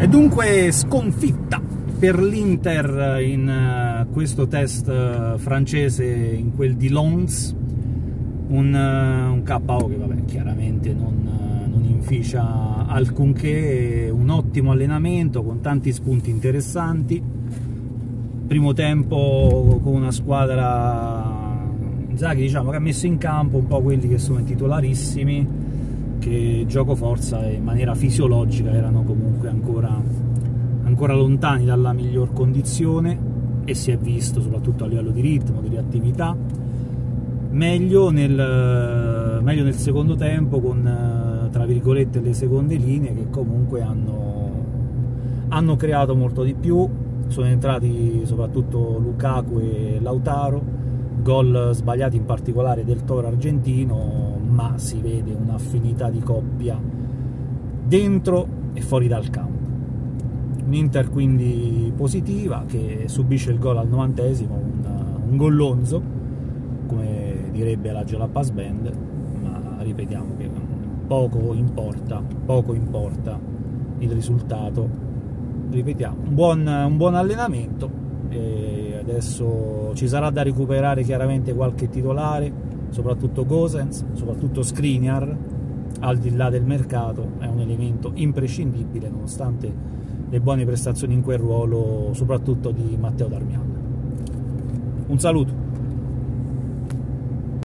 E dunque sconfitta per l'Inter in uh, questo test uh, francese in quel di Lons, un, uh, un KO che vabbè, chiaramente non, non, inficia alcunché, un ottimo allenamento con tanti spunti interessanti, primo tempo con una squadra Zaghi diciamo, che ha messo in campo un po' quelli che sono i titolarissimi, che gioco forza e in maniera fisiologica erano comunque ancora ancora lontani dalla miglior condizione e si è visto soprattutto a livello di ritmo, di reattività, meglio nel, meglio nel secondo tempo con tra virgolette le seconde linee che comunque hanno, hanno creato molto di più, sono entrati soprattutto Lukaku e Lautaro, gol sbagliati in particolare del Toro argentino, ma si vede un'affinità di coppia dentro e fuori dal campo un'Inter quindi positiva che subisce il gol al novantesimo, un, un gollonzo, come direbbe la Jalapas Band, ma ripetiamo che poco importa, poco importa il risultato. Ripetiamo, un buon, un buon allenamento adesso ci sarà da recuperare chiaramente qualche titolare, soprattutto Gosens, soprattutto Skriniar, al di là del mercato, è un elemento imprescindibile nonostante le buone prestazioni in quel ruolo, soprattutto di Matteo Darmian. Un saluto.